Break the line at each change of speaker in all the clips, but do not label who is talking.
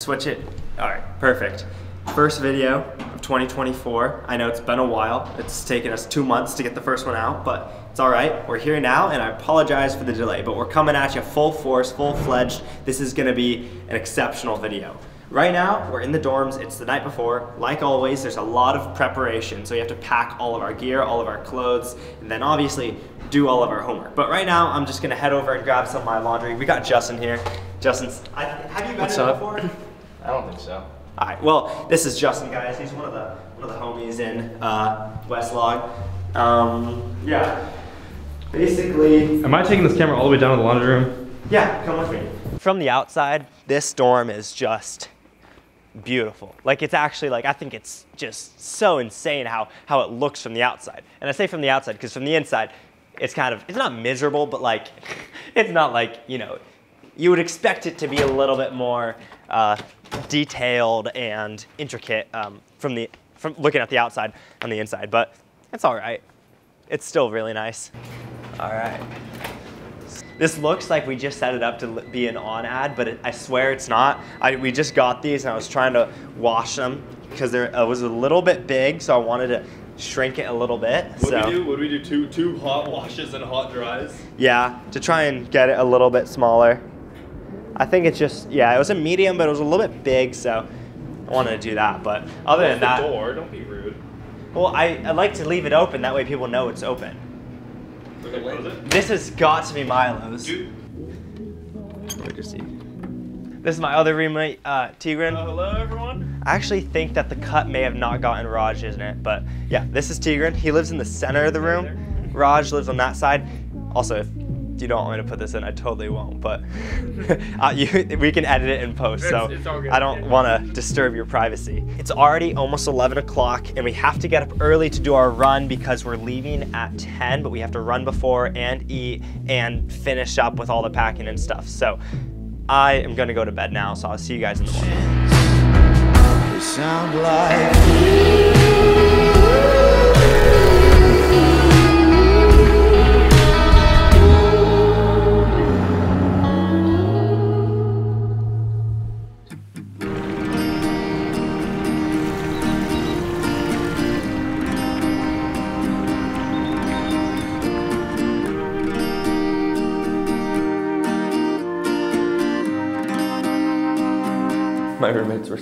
Switch it. All right, perfect. First video of 2024. I know it's been a while. It's taken us two months to get the first one out, but it's all right. We're here now, and I apologize for the delay, but we're coming at you full force, full fledged. This is gonna be an exceptional video. Right now, we're in the dorms. It's the night before. Like always, there's a lot of preparation. So you have to pack all of our gear, all of our clothes, and then obviously do all of our homework. But right now, I'm just gonna head over and grab some of my laundry. We got Justin here. Justin's, I, have you been
What's
here
up?
before?
I don't think so.
All right. Well, this is Justin, guys. He's one of the one of the homies in uh, West Lag. Um, yeah. Basically,
Am I taking this camera all the way down to the laundry room?
yeah. Come with me. From the outside, this dorm is just beautiful. Like it's actually like I think it's just so insane how how it looks from the outside. And I say from the outside because from the inside, it's kind of it's not miserable, but like it's not like you know you would expect it to be a little bit more uh, detailed and intricate um, from the from looking at the outside on the inside. But it's all right. It's still really nice. All right. This looks like we just set it up to be an on ad, but it, I swear it's not. I, we just got these and I was trying to wash them because it was a little bit big, so I wanted to shrink it a little bit.
What
so
do we do? What do we do? Two two hot washes and hot dries.
yeah, to try and get it a little bit smaller. I think it's just yeah, it was a medium, but it was a little bit big, so I wanted to do that. But other than
Close
that,
door. Don't be rude.
well, I, I like to leave it open. That way people know it's open.
Okay, close it.
This has got to be Milo's.
Dude.
Good to see. This is my other roommate, uh, Tigran.
Uh, hello, everyone.
I actually think that the cut may have not gotten Raj, isn't it? But yeah, this is Tigran. He lives in the center of the room. Raj lives on that side. Also, if you don't want me to put this in, I totally won't. But uh, you, we can edit it in post, so
It's- it's.
I don't want to disturb your privacy. It's already almost 11 o'clock, and we have to get up early to do our run because we're leaving at 10. But we have to run before and eat and finish up with all the packing and stuff. So I am gonna go to bed now. So I'll see you guys in the morning.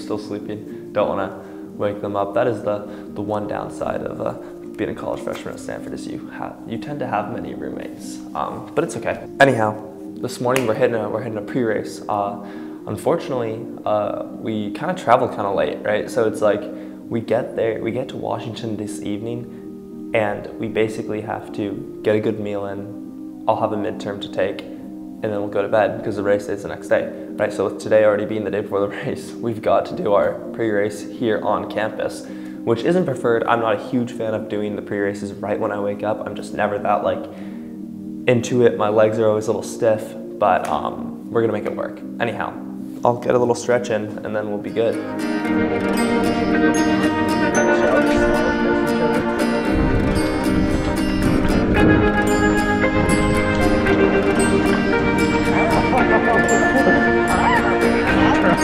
Still sleeping. Don't want to wake them up. That is the the one downside of uh, being a college freshman at Stanford is you have you tend to have many roommates. Um, but it's okay. Anyhow, this morning we're hitting a we're hitting a pre-race. Uh, unfortunately, uh, we kind of traveled kind of late, right? So it's like we get there, we get to Washington this evening, and we basically have to get a good meal in. I'll have a midterm to take and then we'll go to bed because the race is the next day, right? So with today already being the day before the race, we've got to do our pre-race here on campus, which isn't preferred. I'm not a huge fan of doing the pre-races right when I wake up. I'm just never that like into it. My legs are always a little stiff, but um, we're gonna make it work. Anyhow, I'll get a little stretch in and then we'll be good.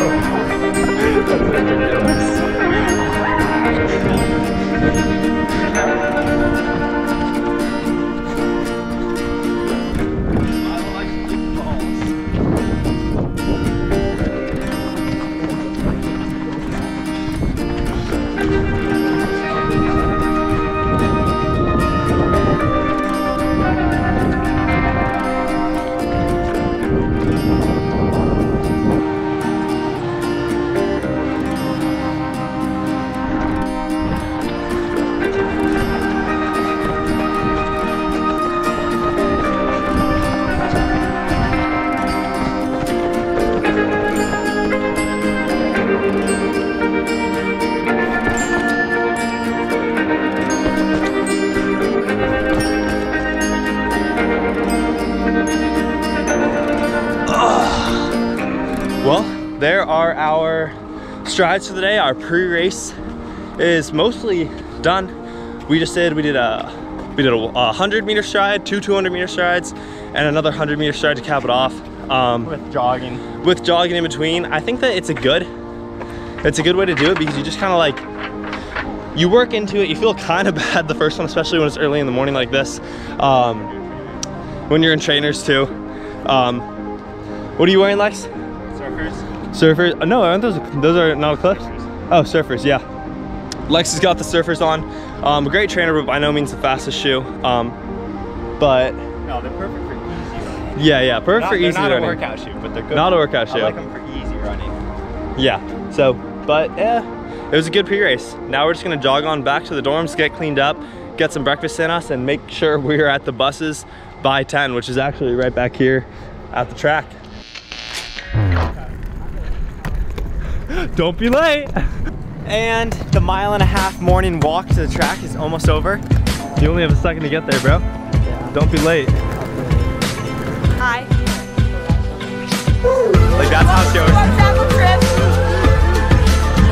Well, there are our strides for the day. Our pre-race is mostly done. We just did, we did a, we did a, a 100 meter stride, two 200 meter strides, and another 100 meter stride to cap it off. Um,
With jogging.
with jogging in between. I think that it's a good
it's a good way to do it because you just kind of like you work into it. You feel kind of bad the first one, especially when it's early in the morning like this. Um, when you're in trainers too. Um, what are you wearing, Lex?
Surfers.
No, aren't those those are not clips. Oh, surfers. Yeah. Lex has got the surfers on. Um, a great trainer, but by no means the fastest shoe. Um, but
No, they're perfect for easy running.
yeah, yeah, perfect
Not,
for easy
not
running.
a workout shoe, but they're good.
Not a workout shoe.
I like them for easy running.
Yeah. So, but yeah, it was a good pre-race. Now we're just gonna jog on back to the dorms, get cleaned up, get some breakfast in us, and make sure we're at the buses by 10, which is actually right back here at the track. Don't be late.
And the mile and a half morning walk to the track is almost over.
You only have a second to get there, bro. Don't be late.
Hi.
Like that's how it goes.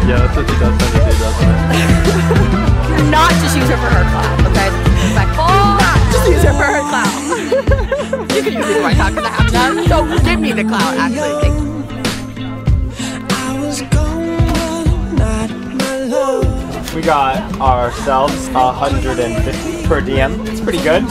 Yeah, that's what she does tend to do, doesn't it?
Not just use her for her clout, okay? Respectful. Not oh, just use her for her clout. you can use me for my clout because I have none. So give me the clout, actually.
Got ourselves 150 per DM. It's pretty good.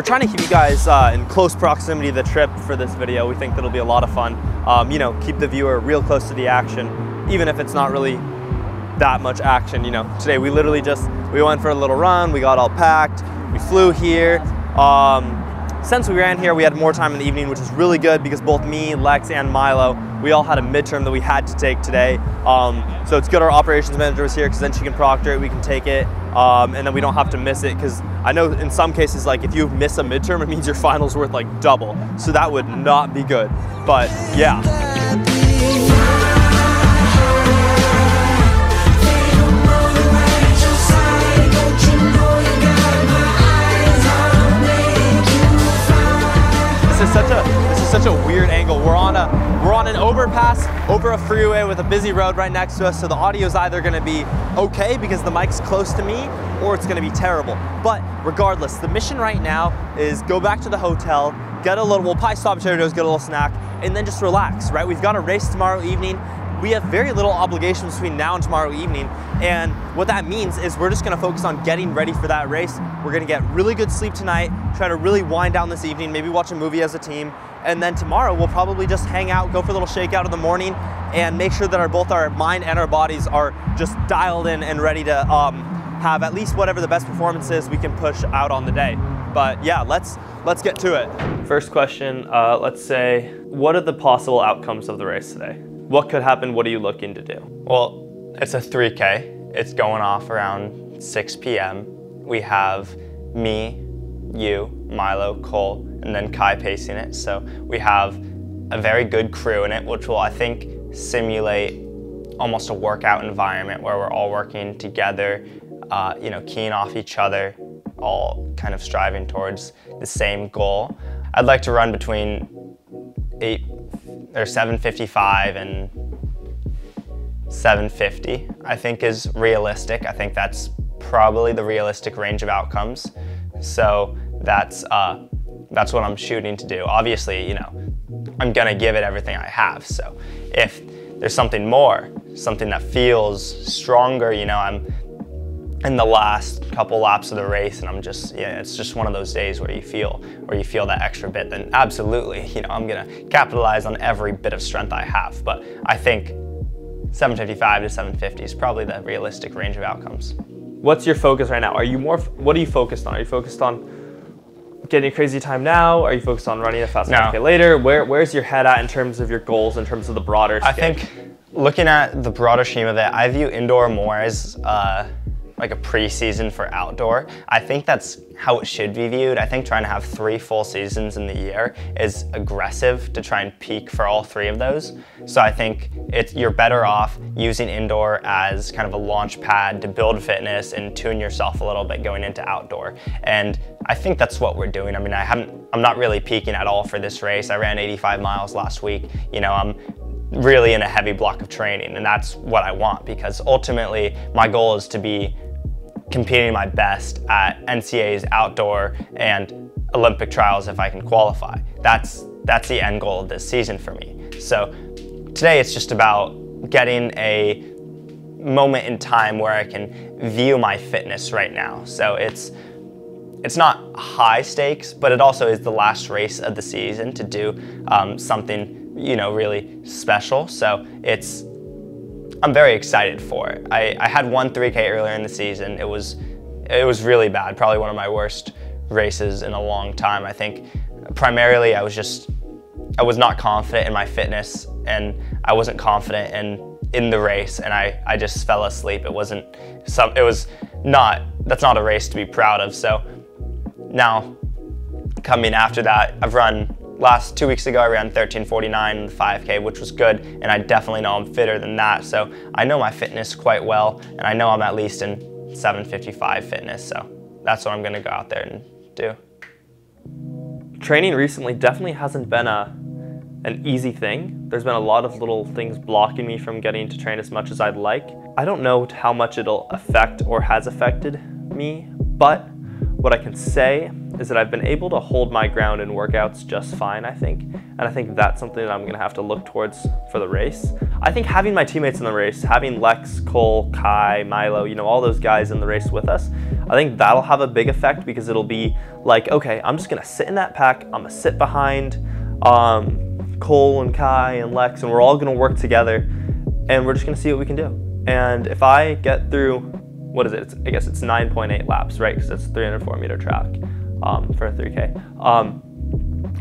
We're trying to keep you guys uh, in close proximity to the trip for this video. We think that'll be a lot of fun. Um, you know, keep the viewer real close to the action, even if it's not really that much action. You know, today we literally just we went for a little run. We got all packed. We flew here. Um, since we ran here, we had more time in the evening, which is really good because both me, Lex, and Milo, we all had a midterm that we had to take today. Um, so it's good our operations manager was here because then she can proctor it, we can take it, um, and then we don't have to miss it. Because I know in some cases, like if you miss a midterm, it means your final's worth like double. So that would not be good. But yeah. Over a freeway with a busy road right next to us. So the audio is either going to be okay because the mic's close to me, or it's going to be terrible. But regardless, the mission right now is go back to the hotel, get a little. We'll probably stop Trader Joe's, get a little snack, and then just relax. Right? We've got a race tomorrow evening. We have very little obligations between now and tomorrow evening. And what that means is we're just gonna focus on getting ready for that race. We're gonna get really good sleep tonight, try to really wind down this evening, maybe watch a movie as a team. And then tomorrow we'll probably just hang out, go for a little shakeout in the morning, and make sure that our both our mind and our bodies are just dialed in and ready to um, have at least whatever the best performance is we can push out on the day. But yeah, let's let's get to it. First question, uh, let's say, what are the possible outcomes of the race today? What could happen? What are you looking to do?
Well, it's a 3K. It's going off around 6 p.m. We have me, you, Milo, Cole, and then Kai pacing it. So we have a very good crew in it, which will, I think, simulate almost a workout environment where we're all working together, uh, you know, keying off each other, all kind of striving towards the same goal. I'd like to run between eight or 755 and 750, I think is realistic. I think that's probably the realistic range of outcomes. So that's uh, that's what I'm shooting to do. Obviously, you know, I'm gonna give it everything I have. So if there's something more, something that feels stronger, you know, I'm in the last couple laps of the race and I'm just yeah it's just one of those days where you feel where you feel that extra bit then absolutely you know I'm gonna capitalize on every bit of strength I have but I think 755 to 750 is probably the realistic range of outcomes
What's your focus right now? Are you more? What are you focused on? Are you focused on getting a crazy time now? Are you focused on running a fast
No.
5K later? Where Where's your head at in terms of your goals, in terms of the broader?
I think looking at the broader scheme of it, I view indoor more as uh, like a preseason for outdoor. I think that's how it should be viewed. I think trying to have three full seasons in the year is aggressive to try and peak for all three of those. So I think it's, you're better off using indoor as kind of a launch pad to build fitness and tune yourself a little bit going into outdoor. And I think that's what we're doing. I mean, I haven't, I'm not really peaking at all for this race. I ran 85 miles last week. You know, I'm really in a heavy block of training and that's what I want because ultimately my goal is to be competing my best at NCAA's outdoor and Olympic trials if I can qualify. That's, that's the end goal of this season for me. So today it's just about getting a moment in time where I can view my fitness right now. So it's, it's not high stakes, but it also is the last race of the season to do um, something, you know, really special. So it's I'm very excited for it. I, I had one 3K earlier in the season. It was, it was really bad, probably one of my worst races in a long time. I think primarily I was just, I was not confident in my fitness and I wasn't confident in, in the race and I, I just fell asleep. It wasn't some, it was not, that's not a race to be proud of. So now coming after that, I've run last two weeks ago I ran 1349 in the 5K, which was good, and I definitely know I'm fitter than that. So I know my fitness quite well, and I know I'm at least in 755 fitness. So that's what I'm gonna go out there and do.
Training recently definitely hasn't been a an easy thing. There's been a lot of little things blocking me from getting to train as much as I'd like. I don't know how much it'll affect or has affected me, but what I can say is that I've been able to hold my ground in workouts just fine, I think. And I think that's something that I'm gonna have to look towards for the race. I think having my teammates in the race, having Lex, Cole, Kai, Milo, you know, all those guys in the race with us, I think that'll have a big effect because it'll be like, okay, I'm just gonna sit in that pack, I'm gonna sit behind um, Cole and Kai and Lex, and we're all gonna work together and we're just gonna see what we can do. And if I get through, what is it? It's, I guess it's 9.8 laps, right? Because it's 304 meter track um, for a 3K. Um,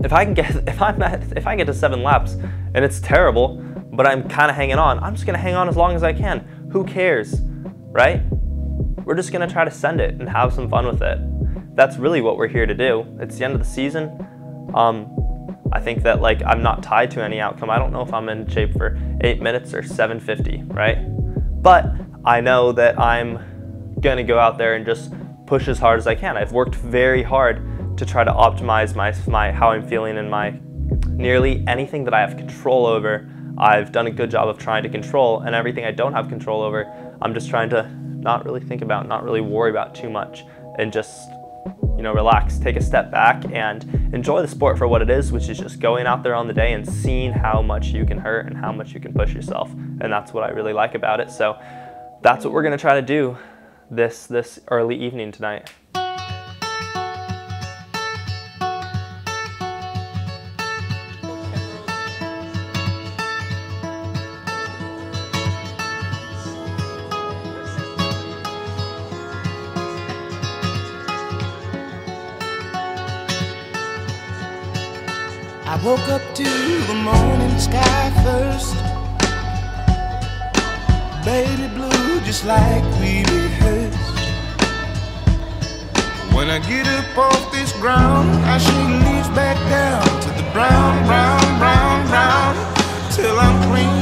if I can get, if I'm at, if I get to seven laps and it's terrible, but I'm kind of hanging on, I'm just gonna hang on as long as I can. Who cares, right? We're just gonna try to send it and have some fun with it. That's really what we're here to do. It's the end of the season. Um, I think that like I'm not tied to any outcome. I don't know if I'm in shape for eight minutes or 750, right? But I know that I'm gonna go out there and just push as hard as I can. I've worked very hard to try to optimize my, my how I'm feeling in my nearly anything that I have control over. I've done a good job of trying to control, and everything I don't have control over, I'm just trying to not really think about, not really worry about too much, and just you know, relax, take a step back, and enjoy the sport for what it is, which is just going out there on the day and seeing how much you can hurt and how much you can push yourself. And that's what I really like about it. So that's what we're gonna try to do this this early evening tonight.
I woke up to the morning sky first. Baby blue, just like we When I get up off this ground, I shake leaves back down to the brown, brown, brown, brown, till I'm clean.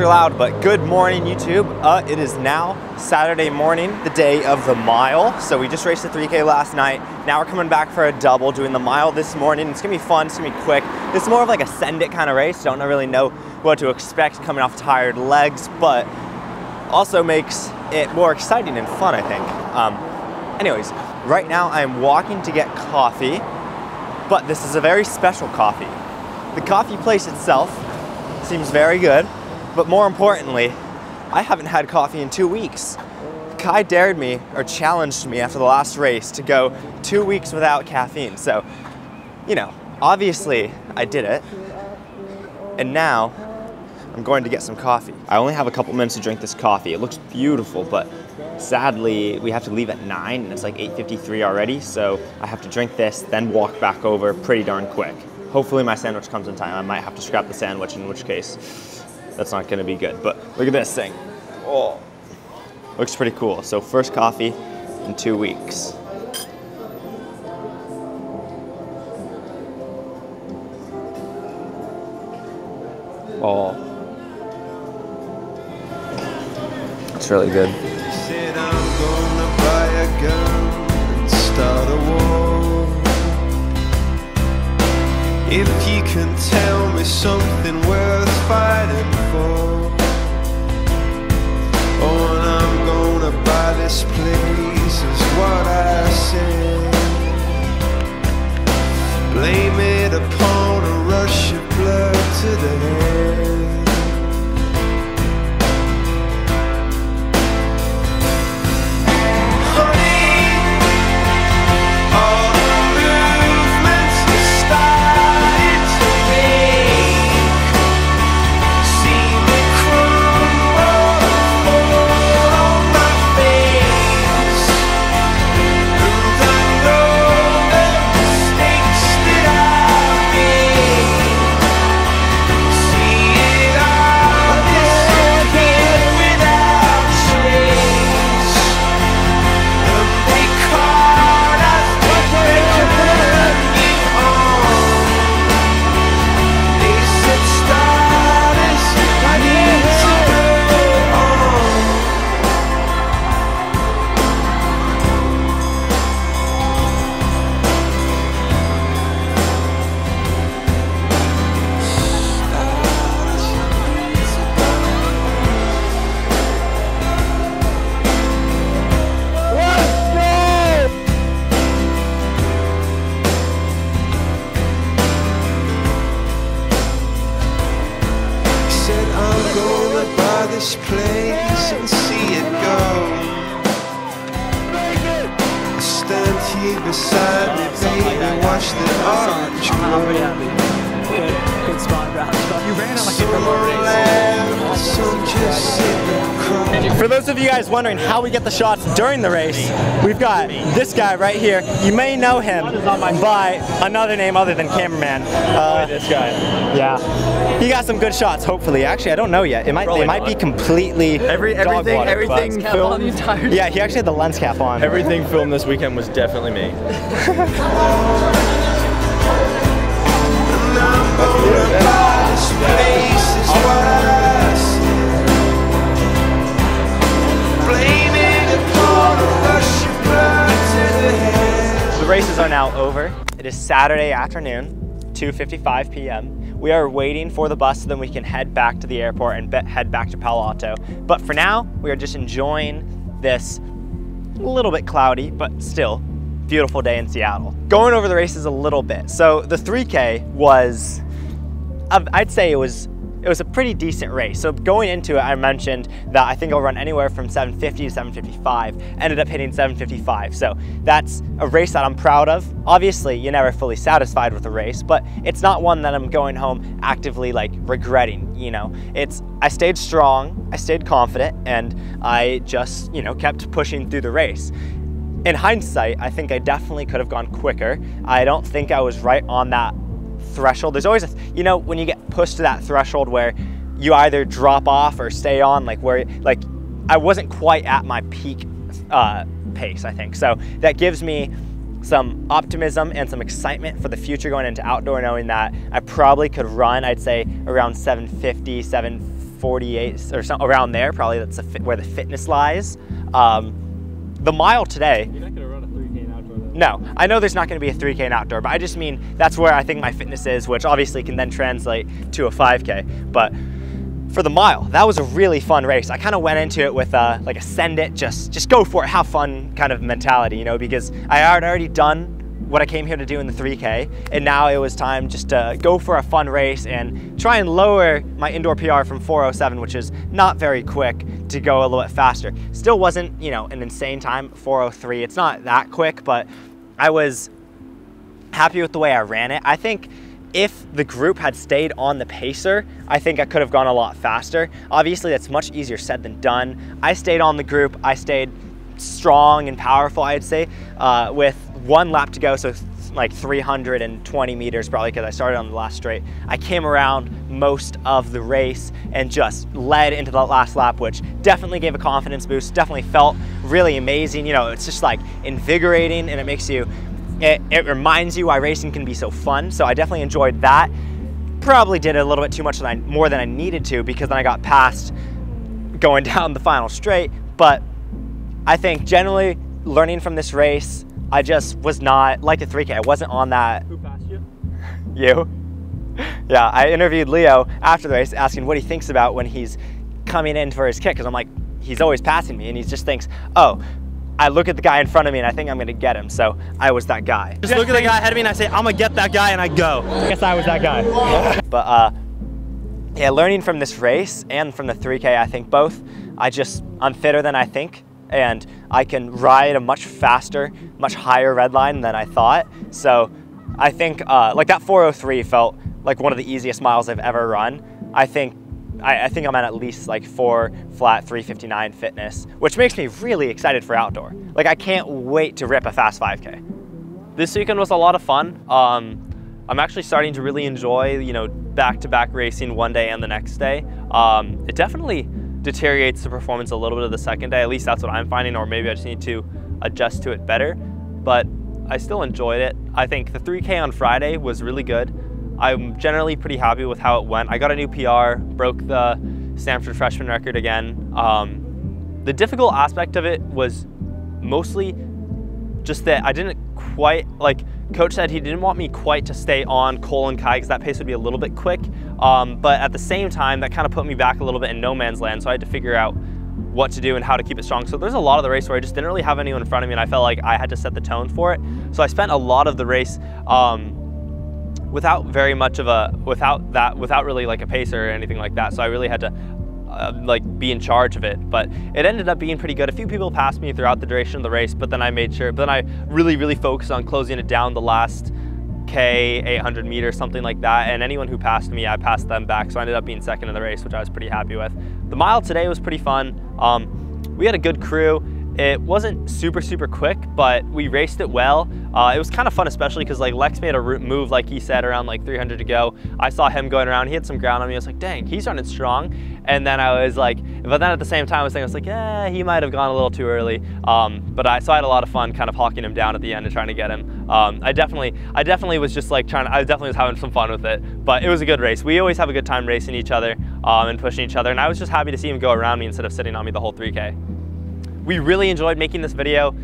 Are loud, but good morning, YouTube. Uh, it is now Saturday morning, the day of the mile. So we just raced the 3K last night. Now we're coming back for a double, doing the mile this morning. It's gonna be fun, it's gonna be quick. Is more of like a send it kind of race. Don't really know what to expect coming off tired legs, but also makes it more exciting and fun, I think. Um, anyways, right now I'm walking to get coffee, but this is a very special coffee. The coffee place itself seems very good, but more importantly, I haven't had coffee in two weeks. Kai dared me or challenged me after the last race to go two weeks without caffeine. So, you know, obviously I did it. And now I'm going to get some coffee. I only have a couple minutes to drink this coffee. It looks beautiful, but sadly we have to leave at 9 and it's like 8.53 already, so I have to drink this, then walk back over pretty darn quick. Hopefully my sandwich comes in time. I might have to scrap the sandwich, in which case that's not gonna be good. But look at this thing. Oh, looks pretty cool. So first coffee in two weeks. Oh. It's really good.
If you can tell me something worth fighting this place is what I said. Blame it upon a rush of blood to the head.
Wondering how we get the shots during the race, we've got this guy right here. You may know him by another name other than cameraman. Uh,
this guy.
yeah, he got some good shots. Hopefully, actually, I don't know yet. It might
Probably
they might be completely
Every
dog
everything
water,
everything
Cap on the
filmed
entire
Yeah, he actually had the lens cap on.
everything filmed this weekend was definitely me.
And I'm gonna buy this place is what
races are now over. It is Saturday afternoon, 2:55 p.m. We are waiting for the bus so then we can head back to the airport and head back to Palo Alto. But for now, we are just enjoying this little bit cloudy, but still beautiful day in Seattle. Going over the races a little bit. So the 3K was, um, I'd say it was it was a pretty decent race. So going into it, I mentioned that I think I'll run anywhere from 750 to 755. Ended up hitting 755. So that's a race that I'm proud of. Obviously, you're never fully satisfied with a race, but it's not one that I'm going home actively like regretting. You know, it's I stayed strong, I stayed confident, and I just you know kept pushing through the race. In hindsight, I think I definitely could have gone quicker. I don't think I was right on that threshold. There's always a, you know, when you get pushed to that threshold where you either drop off or stay on, like where, like, I wasn't quite at my peak uh, pace, I think. So that gives me some optimism and some excitement for the future going into outdoor, knowing that I probably could run, I'd say around 750, 48 or something around there. Probably that's where the fitness lies. Um, the mile today. No, I know there's not going to be a 3K in outdoor, but I just mean that's where I think my fitness is, which obviously can then translate to a 5K. But for the mile, that was a really fun race. I kind of went into it with uh, like a send it, just just go for it, have fun kind of mentality, you know, because I had already done what I came here to do in the 3K, and now it was time just to go for a fun race and try and lower my indoor PR from 407, which is not very quick, to go a little bit faster. Still wasn't, you know, an insane time, 403. It's not that quick, but I was happy with the way I ran it. I think if the group had stayed on the pacer, I think I could have gone a lot faster. Obviously, that's much easier said than done. I stayed on the group. I stayed strong and powerful, I'd say, uh, with one lap to go, so like 320 meters probably because I started on the last straight. I came around most of the race and just led into the last lap, which definitely gave a confidence boost, definitely felt really amazing. You know, it's just like invigorating and it makes you, it, it reminds you why racing can be so fun. So I definitely enjoyed that. Probably did a little bit too much than I, more than I needed to because then I got past going down the final straight. But I think generally learning from this race, I just was not like the 3K. I wasn't on that.
Who passed you?
You? Yeah, I interviewed Leo after the race asking what he thinks about when he's coming in for his kick because I'm like, he's always passing me and he just thinks, oh, I look at the guy in front of me and I think I'm gonna get him. So I was that guy.
Just look at the guy ahead of me and I say, I'm gonna get that guy and I go.
I guess I was that guy. but uh, yeah, learning from this race and from the 3K, I think both, I just, I'm fitter than I think and I can ride a much faster, much higher red line than I thought. So I think uh, like that 403 felt like one of the easiest miles I've ever run. I think I, I, think I'm at at least like four flat 359 fitness, which makes me really excited for outdoor. Like I can't wait to rip a fast 5K.
This weekend was a lot of fun. Um, I'm actually starting to really enjoy, you know, back-to-back -back racing one day and the next day. Um, it definitely deteriorates the performance a little bit of the second day. At least that's what I'm finding, or maybe I just need to adjust to it better. But I still enjoyed it. I think the 3K on Friday was really good. I'm generally pretty happy with how it went. I got a new PR, broke the Stanford freshman record again. Um, the difficult aspect of it was mostly just that I didn't quite, like, coach said he didn't want me quite to stay on Cole and Kai because that pace would be a little bit quick. Um, but at the same time, that kind of put me back a little bit in no man's land. So I had to figure out what to do and how to keep it strong. So there's a lot of the race where I just didn't really have anyone in front of me and I felt like I had to set the tone for it. So I spent a lot of the race um, without very much of a, without that, without really like a pacer or anything like that. So I really had to uh, like be in charge of it. But it ended up being pretty good. A few people passed me throughout the duration of the race, but then I made sure, but then I really, really focused on closing it down the last K, 800 meters, something like that. And anyone who passed me, I passed them back. So I ended up being second in the race, which I was pretty happy with. The mile today was pretty fun. Um, we had a good crew. It wasn't super, super quick, but we raced it well. Uh, it was kind of fun, especially because like Lex made a move, like he said, around like 300 to go. I saw him going around. He had some ground on me. I was like, dang, he's running strong. And then I was like, but then at the same time, I was thinking, I was like, yeah, he might have gone a little too early. Um, but I, so I had a lot of fun kind of hawking him down at the end and trying to get him. Um, I definitely, I definitely was just like trying to, I definitely was having some fun with it, but it was a good race. We always have a good time racing each other um, and pushing each other. And I was just happy to see him go around me instead of sitting on me the whole 3K. We really enjoyed making this video.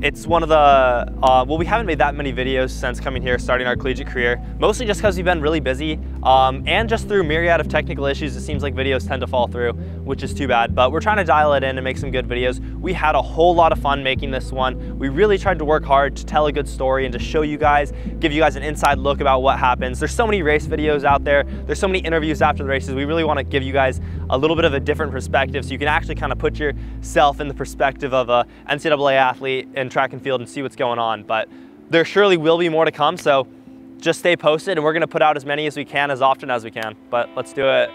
It's one of the, uh, well, we haven't made that many videos since coming here, starting our collegiate career, mostly just because we've been really busy um, and just through myriad of technical issues, it seems like videos tend to fall through, which is too bad, but we're trying to dial it in and make some good videos. We had a whole lot of fun making this one. We really tried to work hard to tell a good story and to show you guys, give you guys an inside look about what happens. There's so many race videos out there. There's so many interviews after the races. We really want to give you guys a little bit of a different perspective so you can actually kind of put yourself in the perspective of a NCAA athlete in track and field and see what's going on. But there surely will be more to come, so just stay posted and we're gonna put out as many as we can as often as we can. But let's do it.